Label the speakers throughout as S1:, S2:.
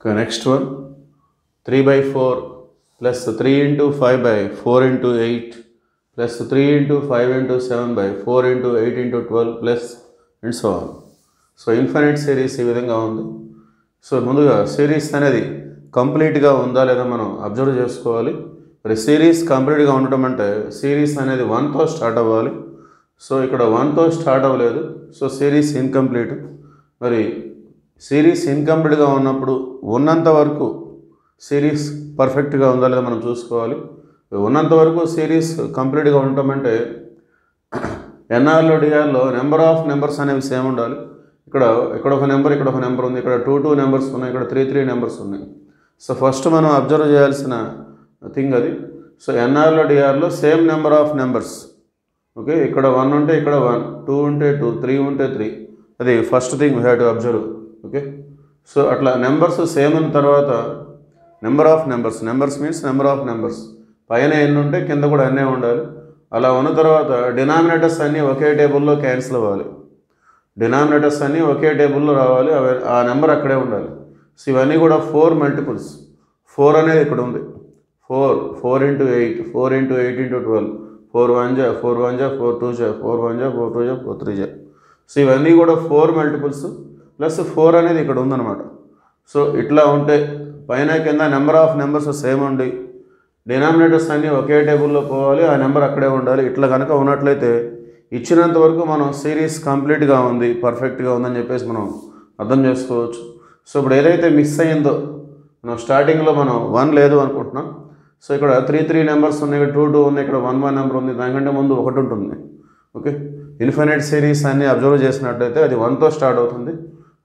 S1: Okay, next one. 3 by 4 plus 3 into 5 by 4 into 8 plus 3 into 5 into 7 by 4 into 8 into 12 plus and so so infinite series ఈ విధంగా ఉంది. So ముందుగా series అనేది కంప్లీట్గా ఉందా లేదా మనం అబ్జర్వ్ చేసుకోవాలి. మరి సిరీస్ కంప్లీట్గా ఉండటం అంటే సిరీస్ అనేది వన్తో స్టార్ట్ అవ్వాలి. సో ఇక్కడ వన్తో స్టార్ట్ అవ్వలేదు. సో సిరీస్ ఇన్కంప్లీట్ మరి సిరీస్ ఇన్కంప్లీట్గా ఉన్నప్పుడు ఉన్నంత వరకు సిరీస్ పర్ఫెక్ట్గా ఉందా లేదా మనం చూసుకోవాలి. ఉన్నంత వరకు సిరీస్ కంప్లీట్గా ఉండటం అంటే ఎన్ఆర్లో డిఆర్లో నెంబర్ ఆఫ్ నెంబర్స్ అనేవి సేమ్ ఉండాలి. ఇక్కడ ఇక్కడ ఒక నెంబర్ ఇక్కడ ఒక నెంబర్ ఉంది. ఇక్కడ టూ టూ నెంబర్స్ ఉన్నాయి. ఇక్కడ త్రీ త్రీ నెంబర్స్ ఉన్నాయి. సో ఫస్ట్ మనం అబ్జర్వ్ చేయాల్సిన థింగ్ అది. సో ఎన్ఆర్లో డిఆర్లో same number of numbers. Okay ఇక్కడ వన్ ఉంటే ఇక్కడ వన్ టూ ఉంటే టూ త్రీ ఉంటే త్రీ. అది first thing we have to observe okay? So అట్లా నెంబర్స్ సేమ్ అయిన తర్వాత number of numbers numbers means number of numbers. పైన ఎన్ని ఉంటే కింద కూడా అన్నీ ఉండాలి. అలా ఉన్న తర్వాత డినామినేటర్స్ అన్నీ ఒకే టేబుల్లో క్యాన్సిల్ అవ్వాలి. డినామినేటర్స్ అన్నీ ఒకే టేబుల్లో రావాలి. అవి ఆ నెంబర్ అక్కడే ఉండాలి. సో ఇవన్నీ కూడా ఫోర్ మల్టిపుల్స్. ఫోర్ అనేది ఇక్కడ ఉంది. Four four into eight four into eight into twelve. Four one జా ఫోర్ వన్ జా ఫోర్ టూ జా ఫోర్ వన్ జా ఫోర్ టూ జా ఫోర్ త్రీ జా. సో ఇవన్నీ కూడా ఫోర్ మల్టిపుల్స్. ప్లస్ ఫోర్ అనేది ఇక్కడ ఉందన్నమాట. సో ఇట్లా ఉంటే పైన కింద నెంబర్ ఆఫ్ నెంబర్స్ సేమ్ ఉండి డినామినేటర్స్ అన్నీ ఒకే టేబుల్లో పోవాలి ఆ నెంబర్ అక్కడే ఉండాలి. ఇట్లా కనుక ఉన్నట్లయితే ఇచ్చినంత వరకు మనం సిరీస్ కంప్లీట్గా ఉంది పర్ఫెక్ట్గా ఉందని చెప్పేసి మనం అర్థం చేసుకోవచ్చు. సో ఇప్పుడు ఏదైతే మిస్ అయిందో మనం స్టార్టింగ్లో మనం వన్ లేదు అనుకుంటున్నాం. సో ఇక్కడ త్రీ త్రీ నెంబర్స్ ఉన్నాయి ఇక్కడ టూ టూ ఉన్నాయి ఇక్కడ వన్ వన్ నెంబర్ ఉంది దానికంటే ముందు ఒకటి ఉంటుంది. ఓకే? ఇన్ఫినైట్ సిరీస్ అన్ని అబ్జర్వ్ చేసినట్టయితే అది వన్తో స్టార్ట్ అవుతుంది.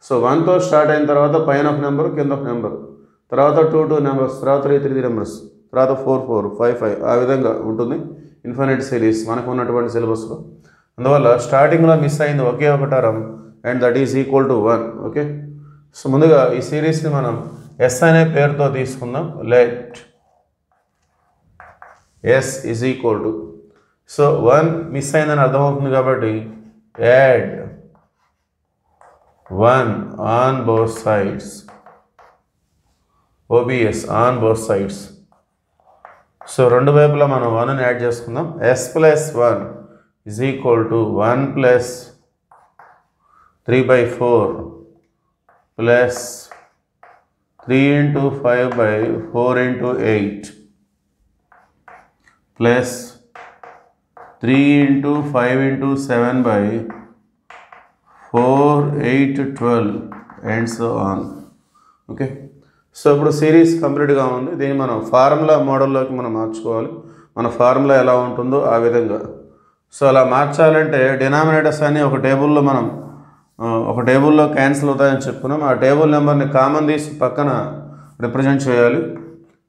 S1: సో వన్తో స్టార్ట్ అయిన తర్వాత పైన ఒక నెంబర్ కింద ఒక నెంబర్ తర్వాత టూ టూ నెంబర్స్ తర్వాత త్రీ త్రీ నెంబర్స్ తర్వాత ఫోర్ ఫోర్ ఫైవ్ ఫైవ్ ఆ విధంగా ఉంటుంది. ఇన్ఫినైట్ సిరీస్ మనకు ఉన్నటువంటి సిలబస్లో అందువల్ల స్టార్టింగ్లో మిస్ అయింది ఒకే ఒక term and that is equal to one okay so ముందుగా ఈ సిరీస్ని మనం ఎస్ అనే పేరుతో తీసుకుందాం. Let S is equal to so one miss అయిందని అర్థమవుతుంది కాబట్టి add one on both sides OBS on both sides so రెండు వైపులా మనం వన్ యాడ్ చేసుకుందాం. S plus one is equal to one plus three by four plus three into five by four into eight plus three into five into seven by four eight twelve and so on okay so ఇప్పుడు series కంప్లీట్గా ఉంది. దీన్ని మనం formula మోడల్లోకి మనం మార్చుకోవాలి. మన formula ఎలా ఉంటుందో ఆ విధంగా. సో అలా మార్చాలంటే డినామినేటర్స్ అన్ని ఒక టేబుల్లో మనం ఒక టేబుల్లో క్యాన్సిల్ అవుతాయని చెప్పుకున్నాం. ఆ టేబుల్ నెంబర్ని కామన్ తీసి పక్కన రిప్రజెంట్ చేయాలి.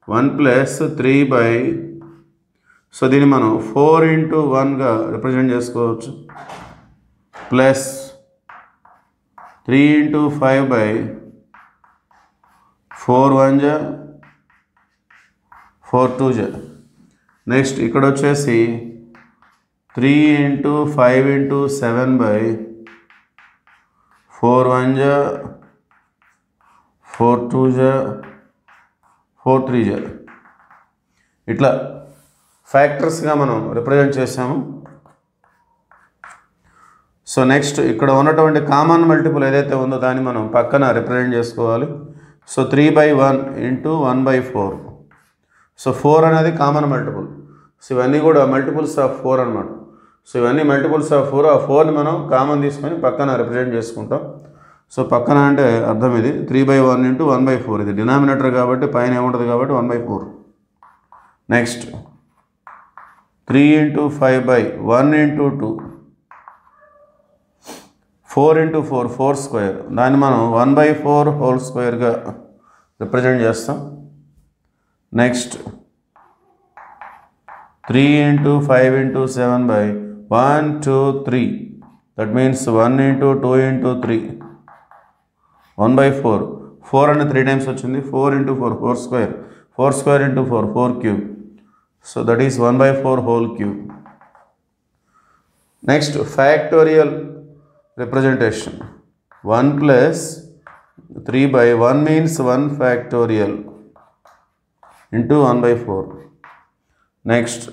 S1: One plus three by so దీన్ని మనం ఫోర్ ఇంటూ వన్గా రిప్రజెంట్ చేసుకోవచ్చు. Plus three into five by four one జా ఫోర్ టూ జా నెక్స్ట్ ఇక్కడ వచ్చేసి three into five into seven by four one జా ఫోర్ టూ జా ఫోర్ త్రీ జా ఇట్లా ఫ్యాక్టర్స్గా మనం రిప్రజెంట్ చేసాము. సో నెక్స్ట్ ఇక్కడ ఉన్నటువంటి కామన్ మల్టిపుల్ ఏదైతే ఉందో దాన్ని మనం పక్కన రిప్రజెంట్ చేసుకోవాలి. So three by one into one by four. So four అనేది కామన్ మల్టిపుల్. సో ఇవన్నీ కూడా మల్టిపుల్స్ ఆఫ్ ఫోర్ అనమాట సో ఇవన్నీ మల్టిపుల్స్ ఆఫ్ ఫోర్ ఆ ఫోర్ని మనం కామన్ తీసుకొని పక్కన రిప్రజెంట్ చేసుకుంటాం. సో పక్కన అంటే అర్థం ఇది three by one into one by four. ఇది డినామినేటర్ కాబట్టి పైన ఏముంటుంది కాబట్టి one by four. Next three into five by one into two. Four into four four square. దాన్ని మనం వన్ బై ఫోర్ హోల్ స్క్వేర్గా రిప్రజెంట్ చేస్తాం. Next three into five into seven by one two three. That means one into two into three. One by four. Four అంటే three times వచ్చింది. Four into four four square. Four square into four four cube. So that is one by four whole cube. Next factorial representation. 1 plus 3 by 1 means 1 factorial into 1 by 4 next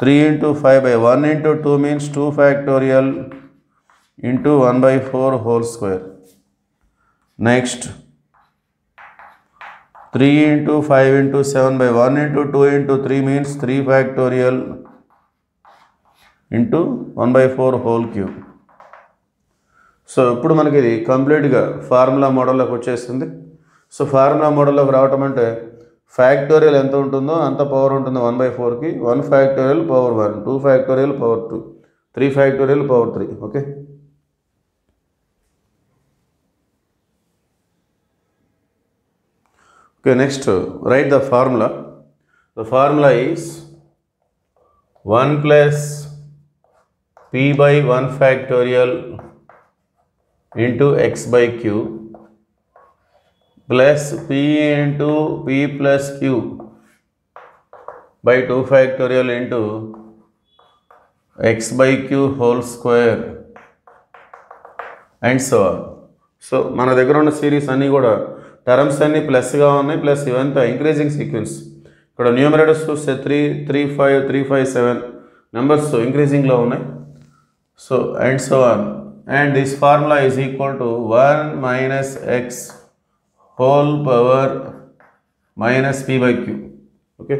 S1: 3 into 5 by 1 into 2 means 2 factorial into 1 by 4 whole square. Next 3 into 5 into 7 by 1 into 2 into 3 means 3 factorial into 1 by 4 whole cube. So ఇప్పుడు మనకి ఇది కంప్లీట్గా formula మోడల్లోకి వచ్చేసింది so formula మోడల్లోకి రావటం అంటే factorial ఎంత ఉంటుందో అంత పవర్ ఉంటుంది వన్ బై ఫోర్కి. One factorial power one two factorial power two three factorial power three okay? Okay next write the formula. The formula is one plus P by one factorial into x by q plus p into p plus q by 2 factorial into x by q whole square and so so మన దగ్గర ఉన్న series అన్నీ కూడా terms అన్నీ ప్లస్గా ఉన్నాయి plus ఇవంతా increasing sequence ఇక్కడ numerators చూస్తే three three five three five seven numbers ఇంక్రీజింగ్లో ఉన్నాయి. So and so on and this formula is equal to one minus X whole power minus P by Q okay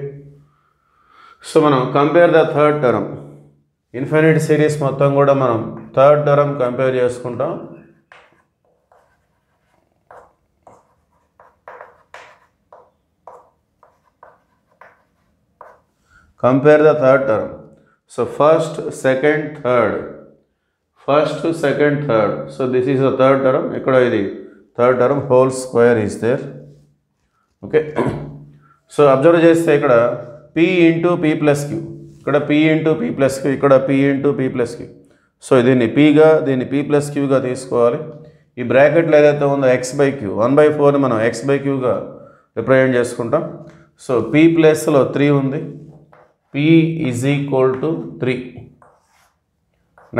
S1: so మనం compare the third term infinite series మొత్తం కూడా మనం third term compare చేసుకుంటాం. Compare the third term so first second third first second third so this is the third term ఇక్కడ ఇది? Third term whole square is there okay so observe చేస్తే ఇక్కడ P into P plus Q ఇక్కడ P into P plus Q ఇక్కడ P into P plus Q so దీన్ని పీగా దీన్ని P plus క్యూగా తీసుకోవాలి. ఈ బ్రాకెట్లో ఏదైతే ఉందో X by Q one by ఫోర్ని మనం ఎక్స్ బై క్యూగా రిప్రజెంట్ చేసుకుంటాం. సో పీ ప్లస్లో త్రీ ఉంది. P is equal to three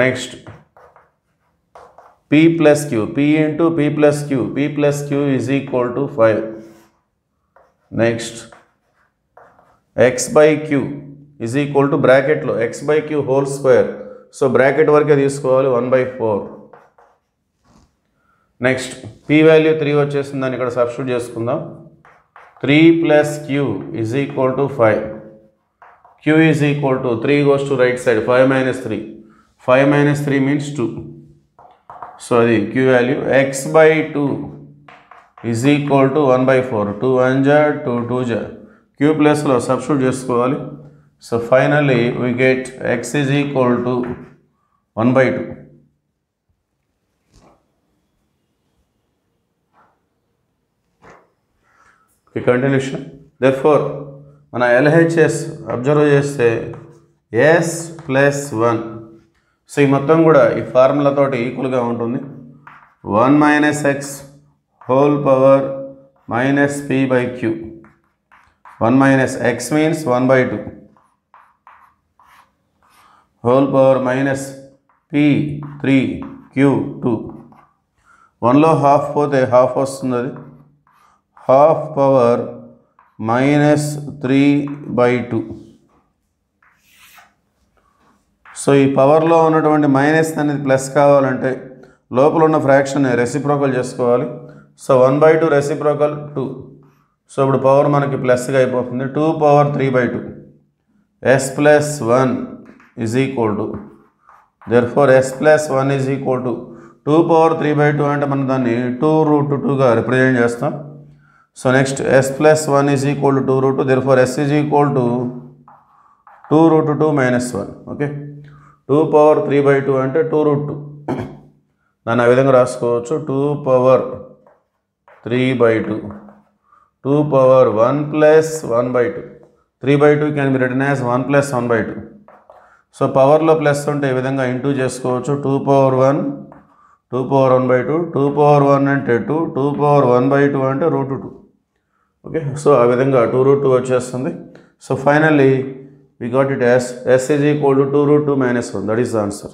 S1: next P plus Q P into P plus Q P plus Q is equal to five next X by Q is equal to బ్రాకెట్లో X by Q whole square so bracket వరకే తీసుకోవాలి one by four next P value three వచ్చేసిందని ఇక్కడ substitute చేసుకుందాం three plus Q is equal to five Q is equal to three goes to right side five minus three five minus three means two so the q value x by 2 is equal to 1 by 4 2 1 ja 2 2 ja q plus లో substitute చేసుకోవాలి so finally we get x is equal to 1 by 2 okay continuation therefore మన LHS observe చేస్తే yes plus one so ఈ మొత్తం కూడా ఈ ఫార్ములాతోటి ఈక్వల్గా ఉంటుంది. One minus X whole power minus P by Q. One minus X means one by two. Whole power minus P three Q two. వన్లో half పోతే హాఫ్ వస్తుంది అది. Half power minus three by two. So ఈ పవర్లో ఉన్నటువంటి minus అనేది plus కావాలంటే లోపల ఉన్న ఫ్రాక్షన్ రెసిప్రోకల్ చేసుకోవాలి. So one by two reciprocal two. So ఇప్పుడు పవర్ మనకి ప్లస్గా అయిపోతుంది. Two power three by two. S plus one is equal to therefore S plus one is equal to two power three by two అంటే మనం దాన్ని two root టూగా represent చేస్తాం. So next S plus one is equal to two root therefore S is equal to two root two minus one okay two power three by two అంటే two root two. దాన్ని ఆ విధంగా రాసుకోవచ్చు. Two power three by two. Two power one plus one by two. Three by two can be return as one plus one by two. So పవర్లో plus ఉంటే ఈ విధంగా into చేసుకోవచ్చు. Two power one two power one by two two power one అంటే two two power one by two అంటే root two. Okay so ఆ విధంగా two root two వచ్చేస్తుంది. So finally we got it as s is equal to 2 root 2 minus 1 that is the answer